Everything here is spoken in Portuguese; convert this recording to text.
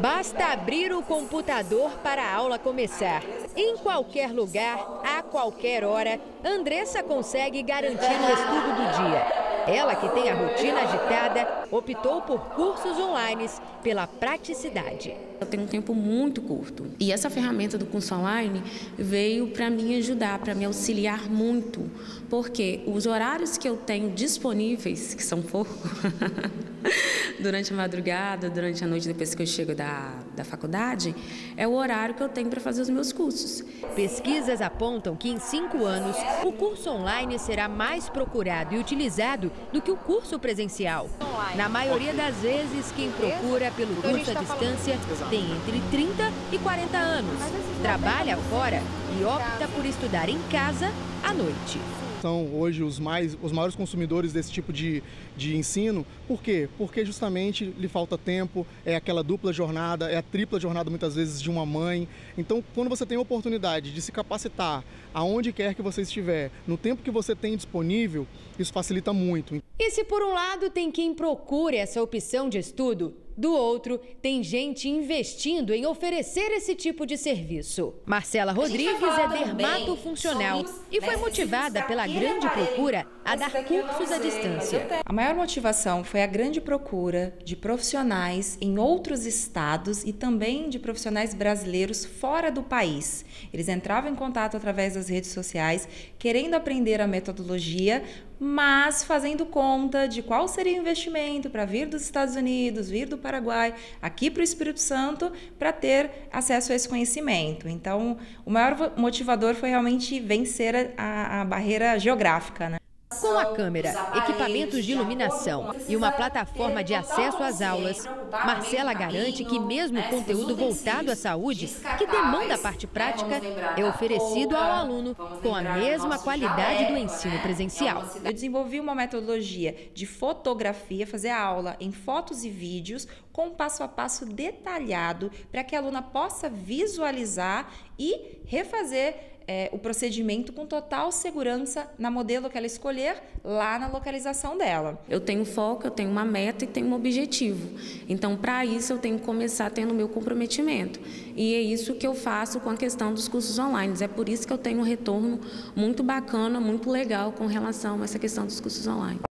Basta abrir o computador para a aula começar. Em qualquer lugar, a qualquer hora, Andressa consegue garantir o estudo do dia. Ela, que tem a rotina agitada, optou por cursos online pela praticidade. Eu tenho um tempo muito curto e essa ferramenta do curso online veio para me ajudar, para me auxiliar muito, porque os horários que eu tenho disponíveis, que são poucos, durante a madrugada, durante a noite depois que eu chego da, da faculdade, é o horário que eu tenho para fazer os meus cursos. Pesquisas apontam que em cinco anos o curso online será mais procurado e utilizado do que o curso presencial. Na maioria das vezes, quem procura pelo então, curso à tá distância tem entre 30 e 40 anos, trabalha fora e opta por estudar em casa à noite são hoje os, mais, os maiores consumidores desse tipo de, de ensino. Por quê? Porque justamente lhe falta tempo, é aquela dupla jornada, é a tripla jornada muitas vezes de uma mãe. Então, quando você tem a oportunidade de se capacitar aonde quer que você estiver, no tempo que você tem disponível, isso facilita muito. E se por um lado tem quem procure essa opção de estudo, do outro, tem gente investindo em oferecer esse tipo de serviço. Marcela Rodrigues é dermatofuncional e foi motivada pela grande procura a dar cursos à distância. A maior motivação foi a grande procura de profissionais em outros estados e também de profissionais brasileiros fora do país. Eles entravam em contato através das redes sociais, querendo aprender a metodologia, mas fazendo conta de qual seria o investimento para vir dos Estados Unidos, vir do Paraguai, aqui para o Espírito Santo, para ter acesso a esse conhecimento. Então, o maior motivador foi realmente vencer a, a barreira geográfica. Né? Com a câmera, equipamentos de iluminação e uma plataforma de acesso às aulas, Marcela garante que mesmo o conteúdo voltado à saúde, que demanda a parte prática, é oferecido ao aluno com a mesma qualidade do ensino presencial. Eu desenvolvi uma metodologia de fotografia, fazer a aula em fotos e vídeos com passo a passo detalhado para que a aluna possa visualizar e refazer é, o procedimento com total segurança na modelo que ela escolher, lá na localização dela. Eu tenho foco, eu tenho uma meta e tenho um objetivo. Então, para isso, eu tenho que começar tendo meu comprometimento. E é isso que eu faço com a questão dos cursos online. É por isso que eu tenho um retorno muito bacana, muito legal com relação a essa questão dos cursos online.